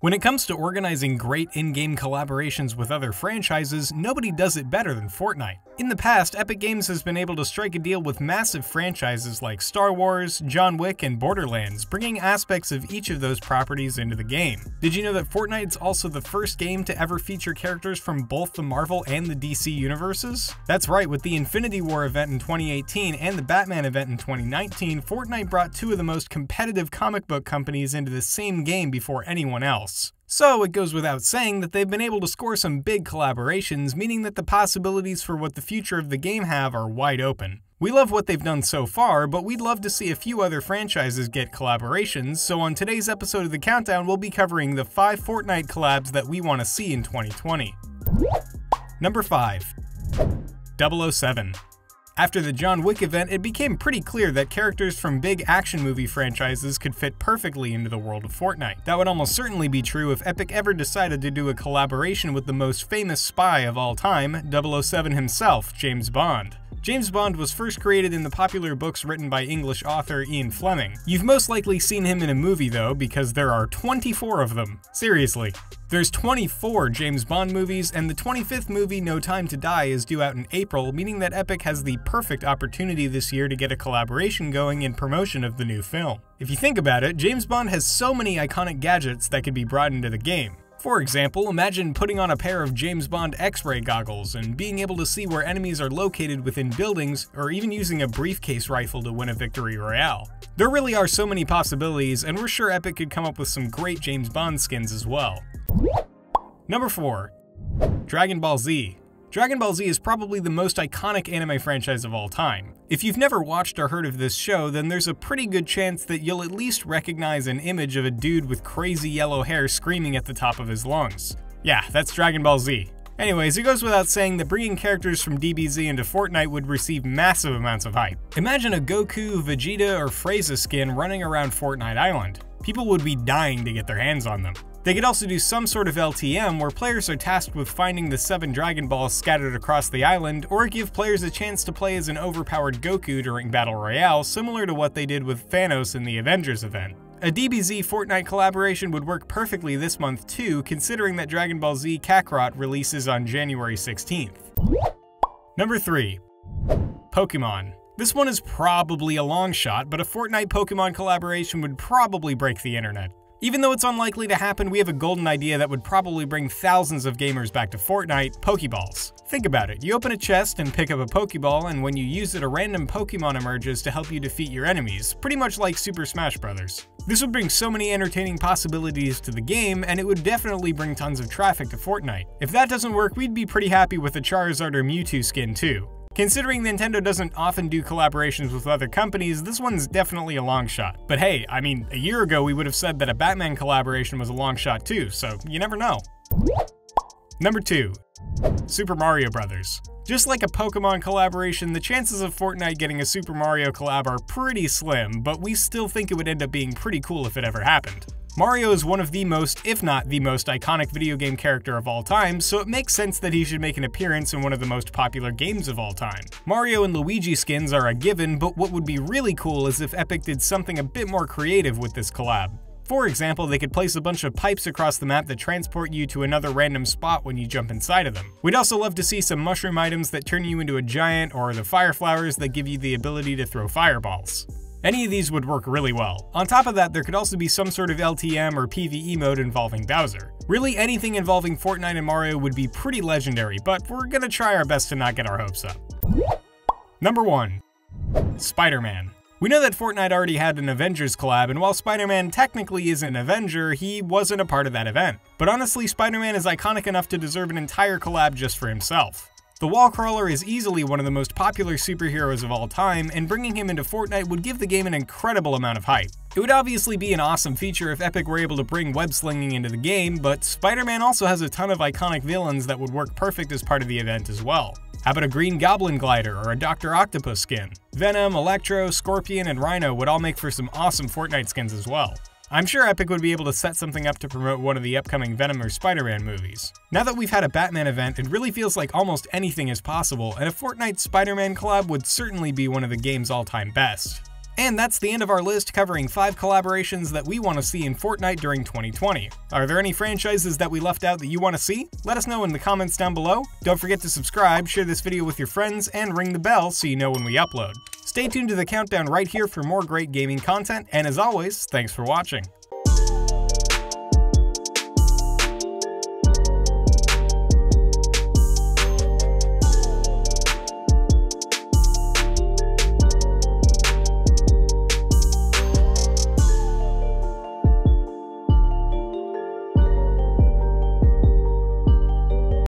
When it comes to organizing great in-game collaborations with other franchises, nobody does it better than Fortnite. In the past, Epic Games has been able to strike a deal with massive franchises like Star Wars, John Wick, and Borderlands, bringing aspects of each of those properties into the game. Did you know that Fortnite's also the first game to ever feature characters from both the Marvel and the DC universes? That's right, with the Infinity War event in 2018 and the Batman event in 2019, Fortnite brought two of the most competitive comic book companies into the same game before anyone else else. So it goes without saying that they've been able to score some big collaborations, meaning that the possibilities for what the future of the game have are wide open. We love what they've done so far, but we'd love to see a few other franchises get collaborations, so on today's episode of The Countdown, we'll be covering the 5 Fortnite collabs that we want to see in 2020. Number 5. 007 after the John Wick event, it became pretty clear that characters from big action movie franchises could fit perfectly into the world of Fortnite. That would almost certainly be true if Epic ever decided to do a collaboration with the most famous spy of all time, 007 himself, James Bond. James Bond was first created in the popular books written by English author Ian Fleming. You've most likely seen him in a movie though, because there are 24 of them. Seriously. There's 24 James Bond movies, and the 25th movie, No Time to Die, is due out in April, meaning that Epic has the perfect opportunity this year to get a collaboration going in promotion of the new film. If you think about it, James Bond has so many iconic gadgets that could be brought into the game. For example, imagine putting on a pair of James Bond X-ray goggles and being able to see where enemies are located within buildings, or even using a briefcase rifle to win a victory royale. There really are so many possibilities, and we're sure Epic could come up with some great James Bond skins as well. Number 4. Dragon Ball Z Dragon Ball Z is probably the most iconic anime franchise of all time. If you've never watched or heard of this show, then there's a pretty good chance that you'll at least recognize an image of a dude with crazy yellow hair screaming at the top of his lungs. Yeah, that's Dragon Ball Z. Anyways, it goes without saying that bringing characters from DBZ into Fortnite would receive massive amounts of hype. Imagine a Goku, Vegeta, or Frieza skin running around Fortnite Island. People would be dying to get their hands on them. They could also do some sort of LTM where players are tasked with finding the 7 Dragon Balls scattered across the island, or give players a chance to play as an overpowered Goku during Battle Royale, similar to what they did with Thanos in the Avengers event. A DBZ Fortnite collaboration would work perfectly this month too, considering that Dragon Ball Z Kakarot releases on January 16th. Number 3. Pokemon. This one is probably a long shot, but a Fortnite Pokemon collaboration would probably break the internet. Even though it's unlikely to happen, we have a golden idea that would probably bring thousands of gamers back to Fortnite, Pokeballs. Think about it, you open a chest and pick up a Pokeball, and when you use it a random Pokemon emerges to help you defeat your enemies, pretty much like Super Smash Bros. This would bring so many entertaining possibilities to the game, and it would definitely bring tons of traffic to Fortnite. If that doesn't work, we'd be pretty happy with a Charizard or Mewtwo skin too. Considering Nintendo doesn't often do collaborations with other companies, this one's definitely a long shot. But hey, I mean, a year ago we would have said that a Batman collaboration was a long shot too, so you never know. Number 2. Super Mario Bros. Just like a Pokemon collaboration, the chances of Fortnite getting a Super Mario collab are pretty slim, but we still think it would end up being pretty cool if it ever happened. Mario is one of the most, if not the most iconic video game character of all time, so it makes sense that he should make an appearance in one of the most popular games of all time. Mario and Luigi skins are a given, but what would be really cool is if Epic did something a bit more creative with this collab. For example, they could place a bunch of pipes across the map that transport you to another random spot when you jump inside of them. We'd also love to see some mushroom items that turn you into a giant, or the fire flowers that give you the ability to throw fireballs. Any of these would work really well. On top of that, there could also be some sort of LTM or PvE mode involving Bowser. Really anything involving Fortnite and Mario would be pretty legendary, but we're gonna try our best to not get our hopes up. Number 1. Spider-Man. We know that Fortnite already had an Avengers collab, and while Spider-Man technically isn't an Avenger, he wasn't a part of that event. But honestly, Spider-Man is iconic enough to deserve an entire collab just for himself. The Wallcrawler is easily one of the most popular superheroes of all time, and bringing him into Fortnite would give the game an incredible amount of hype. It would obviously be an awesome feature if Epic were able to bring web slinging into the game, but Spider-Man also has a ton of iconic villains that would work perfect as part of the event as well. How about a Green Goblin glider or a Dr. Octopus skin? Venom, Electro, Scorpion, and Rhino would all make for some awesome Fortnite skins as well. I'm sure Epic would be able to set something up to promote one of the upcoming Venom or Spider-Man movies. Now that we've had a Batman event, it really feels like almost anything is possible, and a Fortnite Spider-Man collab would certainly be one of the game's all-time best. And that's the end of our list covering 5 collaborations that we want to see in Fortnite during 2020. Are there any franchises that we left out that you want to see? Let us know in the comments down below. Don't forget to subscribe, share this video with your friends, and ring the bell so you know when we upload. Stay tuned to the countdown right here for more great gaming content, and as always, thanks for watching.